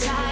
time.